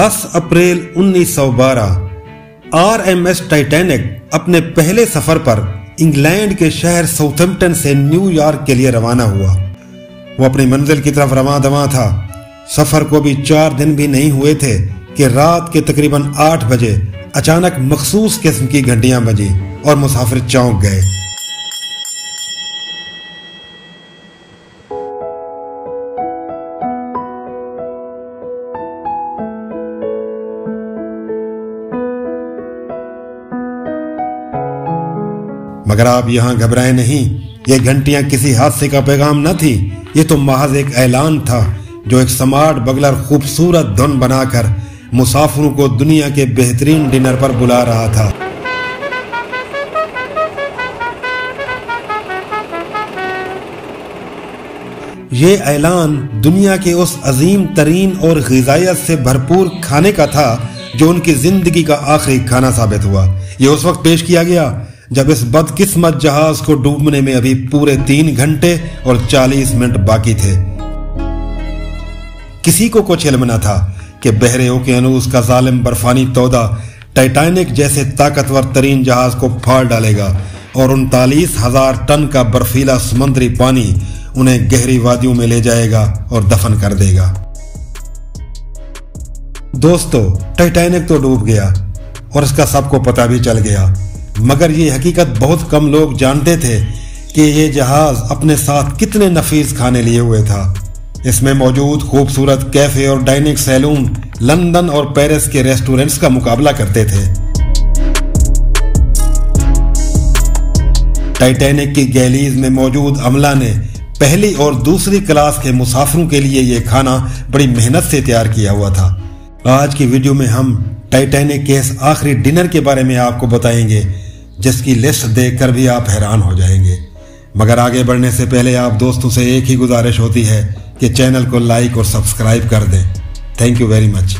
10 अप्रैल 1912 RMS Titanic अपने पहले सफ़र पर इंग्लैंड के शहर साउथम्पटन से न्यूयॉर्क के लिए रवाना हुआ। वो अपनी मंजिल की तरफ़ रवा दवा था। सफ़र को भी चार दिन भी नहीं हुए थे कि रात के तकरीबन आठ बजे अचानक मखसूस किस्म की घंटियाँ बजी और मुसाफिर चौंक गए। मगर आप यहाँ घबराए नहीं। ये घंटियाँ किसी हादसे का पैगाम न थी। ये तो महज एक ऐलान था, जो एक स्मार्ट बगलर खूबसूरत धुन बनाकर मुसाफिरों को दुनिया के बेहतरीन डिनर पर बुला रहा था। ये ऐलान दुनिया के उस अजीम तरीन और गजायत से भरपूर खाने का था, जो उनकी ज़िंदगी का आखिरी खाना साबित हुआ। ये उस वक्त पेश किया गया जब इस बदकिस्मत जहाज़ को डूबने में अभी पूरे तीन घंटे और चालीस मिनट बाकी थे। किसी को कुछ इल्म न था कि बहरे ओकेनूस का जालिम बर्फानी तोदा टाइटैनिक जैसे ताकतवर तरीन जहाज़ को फाड़ डालेगा और उनतालीस हज़ार टन का बर्फीला समुद्री पानी उन्हें गहरी वादियों में ले जाएगा और दफन कर देगा। दोस्तों, टाइटैनिक तो डूब गया और इसका सबको पता भी चल गया। मगर ये हकीकत बहुत कम लोग जानते थे कि ये जहाज़ अपने साथ कितने नफीस खाने लिए हुए था। इसमें मौजूद खूबसूरत कैफ़े और डाइनिंग सैलून लंदन और पेरिस के रेस्टोरेंट्स का मुकाबला करते थे। टाइटैनिक की गैलीज में मौजूद अमला ने पहली और दूसरी क्लास के मुसाफिरों के लिए यह खाना बड़ी मेहनत से तैयार किया हुआ था। आज की वीडियो में हम टाइटैनिक के इस आखिरी डिनर के बारे में आपको बताएँगे जिसकी लिस्ट देखकर भी आप हैरान हो जाएँगे। मगर आगे बढ़ने से पहले आप दोस्तों से एक ही गुजारिश होती है कि चैनल को लाइक और सब्सक्राइब कर दें। Thank you very much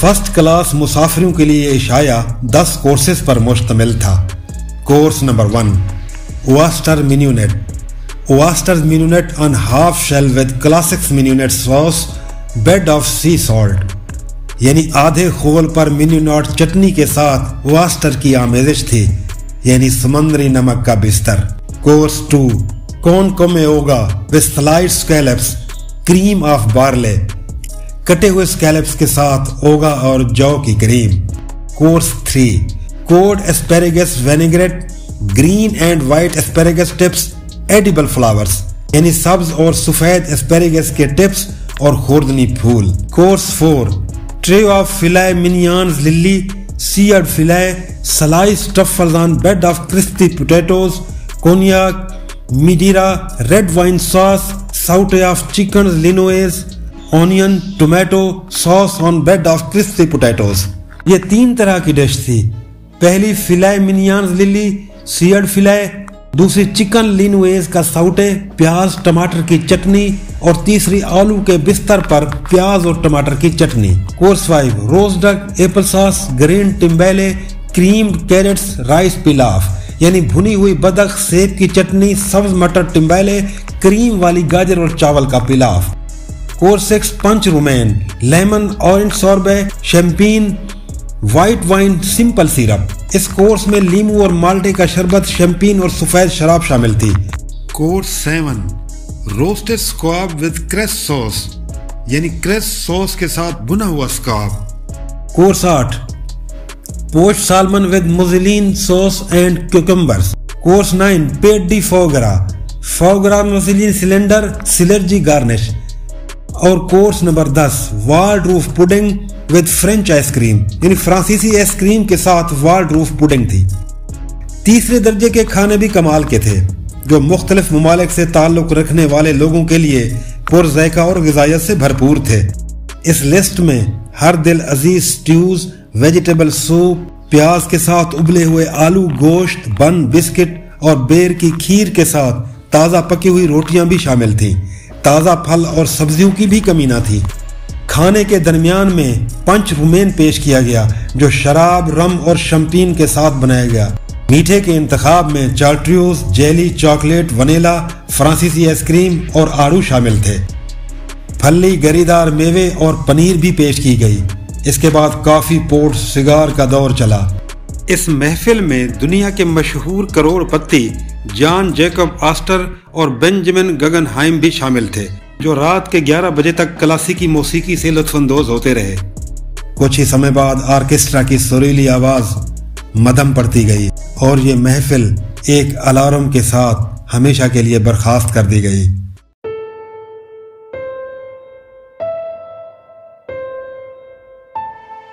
first class मुसाफिरों के लिए इशाया 10 कोर्सेज पर मुश्तमिल था। Course number one oyster mignonette oyster mignonette on half shell with classics mignonette sauce bed of sea salt यानी आधे खोल पर मिन्यूनॉट चटनी के साथ वास्टर की आमेजिश थी, यानी समुद्री नमक का बिस्तर। कोर्स टू कौन को में होगा with scallops cream of barley कटे हुए स्कैलप्स के साथ ओगा और जौ की cream course three cold asparagus vinaigrette green and white asparagus tips edible flowers यानी सब्ज और सफ़ेद एस्पेरेगस के टिप्स और खुर्दनी फूल। Course four tray of filet मिनियान Lili सीअर filet सलाई स्टफान bed of crispy potatoes cornea Madeira red wine sauce sauté of chicken Lyonnaise onion tomato sauce on bed of crispy potatoes ये तीन तरह की डिश थी। पहली फिलाय मिनियान लिली सीअर फिलाय दूसरी चिकन लिनवेज का साउटे, प्याज, टमाटर की चटनी और तीसरी आलू के बिस्तर पर प्याज और टमाटर की चटनी। Course five, roast duck, apple sauce, green timbale cream carrots, rice pilaf यानी भुनी हुई बदक सेब की चटनी, सब्ज मटर टिम्बेले क्रीम वाली गाजर और चावल का pilaf course six, punch romaine, lemon orange sorbet champagne white wine, simple syrup. इस कोर्स में लीमू और माल्टे का शरबत शैम्पेन और सफ़ेद शराब शामिल थी। Course seven roasted squab with cress sauce यानी क्रेस सॉस के साथ बुना हुआ स्क्वाब। कोर्स आठ poached salmon with mousseline sauce and cucumbers. Course nine pâté de foie gras. Foie gras mousseline cylinder celery garnish. और कोर्स नंबर दस Waldorf pudding with French ice cream यानी फ्रांसीसी ice cream के साथ वार्ड रूफ पुडिंग थी। तीसरे दर्जे के खाने भी कमाल के थे, जो मुख्तलिफ़ ममालिक से ताल्लुक रखने वाले लोगों के लिए पुरजैका और गजायत से भरपूर थे। इस लिस्ट में हर दिल अज़ीज़ स्ट्यूज वेजिटेबल सूप प्याज के साथ उबले हुए आलू गोश्त बन बिस्किट और बेर की खीर के साथ ताज़ा पकी हुई रोटियाँ भी शामिल थीं। ताज़ा फल और सब्जियों की भी कमी ना थी। खाने के दरमियान में पंच रुमेन पेश किया गया, जो शराब, रम और शम्पीन के साथ बनाया गया। मीठे के इंतखाब में चाल्ट्रियोस जेली, चॉकलेट, वनीला, फ्रांसीसी आइसक्रीम और आड़ू शामिल थे। फली, गरीदार मेवे और पनीर भी पेश की गई। इसके बाद काफ़ी, पोर्ट, सिगार का दौर चला। इस महफिल में दुनिया के मशहूर करोड़पति जॉन जैकब आस्टर और बेंजामिन गगनहाइम भी शामिल थे, जो रात के 11 बजे तक क्लासिकी मौसीकी से लुत्फानंदोज होते रहे। कुछ ही समय बाद ऑर्केस्ट्रा की सुरीली आवाज़ मदम पड़ती गई और ये महफिल एक अलार्म के साथ हमेशा के लिए बर्खास्त कर दी गई।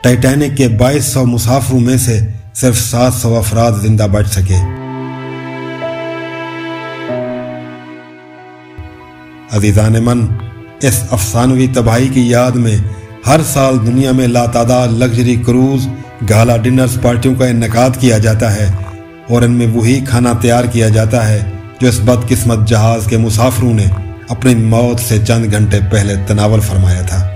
टाइटैनिक के 2200 मुसाफरों में से सिर्फ़ 700 अफराद ज़िंदा बच सके। अजीजान मन, इस अफसानवी तबाही की याद में हर साल दुनिया में लातादार लग्जरी क्रूज, गाला डिनर्स पार्टियों का इनका किया जाता है और इनमें वही खाना तैयार किया जाता है जो इस बदकिस्मत जहाज़ के मुसाफरों ने अपनी मौत से चंद घंटे पहले तनावल फरमाया था।